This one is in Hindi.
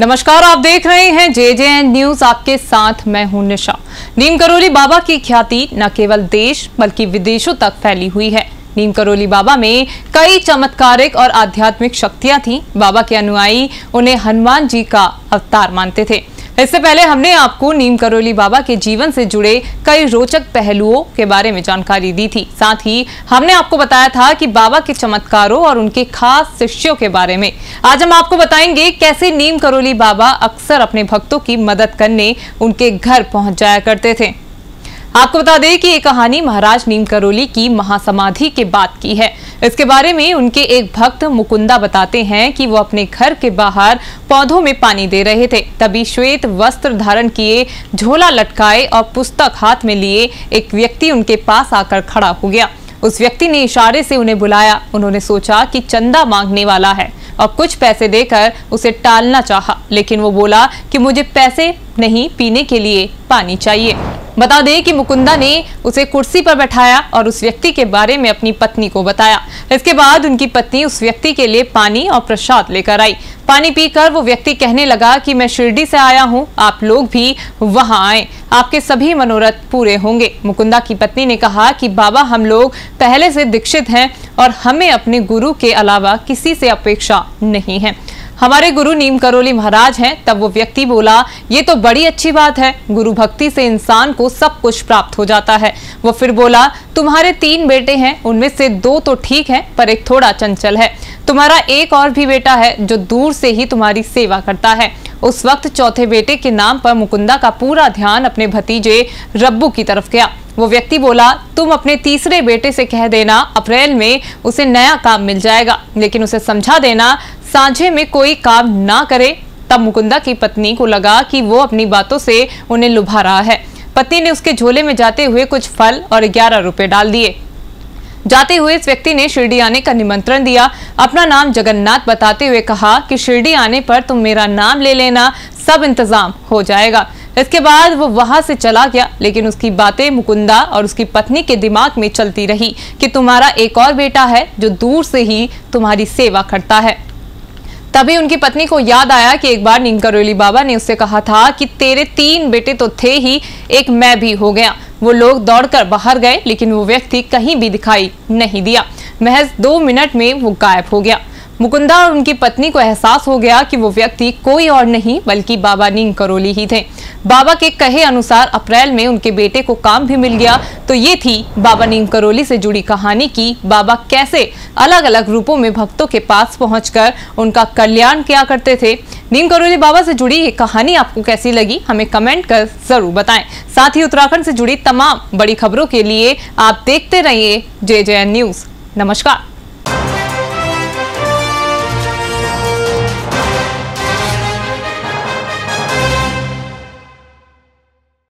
नमस्कार, आप देख रहे हैं जे जे एन न्यूज़। आपके साथ मैं हूँ निशा। नीम करोली बाबा की ख्याति न केवल देश, बल्कि विदेशों तक फैली हुई है। नीम करोली बाबा में कई चमत्कारिक और आध्यात्मिक शक्तियाँ थीं। बाबा के अनुयायी उन्हें हनुमान जी का अवतार मानते थे। इससे पहले हमने आपको नीम करोली बाबा के जीवन से जुड़े कई रोचक पहलुओं के बारे में जानकारी दी थी। साथ ही हमने आपको बताया था कि बाबा के चमत्कारों और उनके खास शिष्यों के बारे में। आज हम आपको बताएँगे कैसे नीम करोली बाबा अक्सर अपने भक्तों की मदद करने उनके घर पहुँच जाया करते थे। आपको बता दें कि ये कहानी महाराज नीम करोली की महासमाधि के बाद की है। इसके बारे में उनके एक भक्त मुकुंदा बताते हैं कि वो अपने घर के बाहर पौधों में पानी दे रहे थे। तभी श्वेत वस्त्र धारण किए, झोला लटकाए और पुस्तक हाथ में लिए एक व्यक्ति उनके पास आकर खड़ा हो गया। उस व्यक्ति ने इशारे से उन्हें बुलाया। उन्होंने सोचा कि चंदा मांगने वाला है और कुछ पैसे देकर उसे टालना चाहा, लेकिन वो बोला कि मुझे पैसे नहीं, पीने के लिए पानी चाहिए। बता दें कि मुकुंदा ने उसे कुर्सी पर बैठाया और उस व्यक्ति के बारे में अपनी पत्नी को बताया। इसके बाद उनकी पत्नी उस व्यक्ति के लिए पानी और प्रसाद लेकर आई। पानी पीकर वो व्यक्ति कहने लगा कि मैं शिरडी से आया हूँ, आप लोग भी वहाँ आए। आपके सभी मनोरथ पूरे होंगे। मुकुंदा की पत्नी ने कहा कि, बाबा, हम लोग पहले से दीक्षित हैं और हमें अपने गुरु के अलावा किसी से अपेक्षा नहीं है। हमारे गुरु नीम करोली महाराज हैं, तब वो व्यक्ति बोला, ये तो बड़ी अच्छी बात है, गुरु भक्ति से इंसान को सब कुछ प्राप्त हो जाता है। वो फिर बोला, तुम्हारे तीन बेटे हैं, उनमें से दो तो ठीक है, पर एक थोड़ा चंचल है। तुम्हारा एक और भी बेटा है, जो दूर से ही तुम्हारी सेवा करता है। उस वक्त चौथे बेटे के नाम पर मुकुंदा का पूरा ध्यान अपने भतीजे रब्बू की तरफ़ गया। वो व्यक्ति बोला, तुम अपने तीसरे बेटे से कह देना, अप्रैल में उसे नया काम मिल जाएगा, लेकिन उसे समझा देना साझे में कोई काम ना करे, तब मुकुंदा की पत्नी को लगा कि वो अपनी बातों से उन्हें लुभा रहा है। पत्नी ने उसके झोले में जाते हुए कुछ फल और ग्यारह रुपए डाल दिए। जाते हुए इस व्यक्ति ने शिरडी आने का निमंत्रण दिया। अपना नाम जगन्नाथ बताते हुए कहा कि शिरडी आने पर तुम मेरा नाम ले लेना, सब इंतज़ाम हो जाएगा। इसके बाद वो वहाँ से चला गया, लेकिन उसकी बातें मुकुंदा और उसकी पत्नी के दिमाग में चलती रही कि तुम्हारा एक और बेटा है जो दूर से ही तुम्हारी सेवा करता है। तभी उनकी पत्नी को याद आया कि एक बार निंकरोली बाबा ने उससे कहा था कि तेरे तीन बेटे तो थे ही, एक मैं भी हो गया। वो लोग दौड़कर बाहर गए, लेकिन वो व्यक्ति कहीं भी दिखाई नहीं दिया। महज दो मिनट में वो गायब हो गया। मुकुंदा और उनकी पत्नी को एहसास हो गया कि वो व्यक्ति कोई और नहीं, बल्कि बाबा नीम करोली ही थे। बाबा के कहे अनुसार अप्रैल में उनके बेटे को काम भी मिल गया। तो ये थी बाबा नीम करोली से जुड़ी कहानी की, बाबा कैसे अलग अलग रूपों में भक्तों के पास पहुंचकर उनका कल्याण किया करते थे। नीम करोली बाबा से जुड़ी ये कहानी आपको कैसी लगी, हमें कमेंट कर ज़रूर बताएँ। साथ ही उत्तराखंड से जुड़ी तमाम बड़ी खबरों के लिए आप देखते रहिए जे जे न्यूज़। नमस्कार।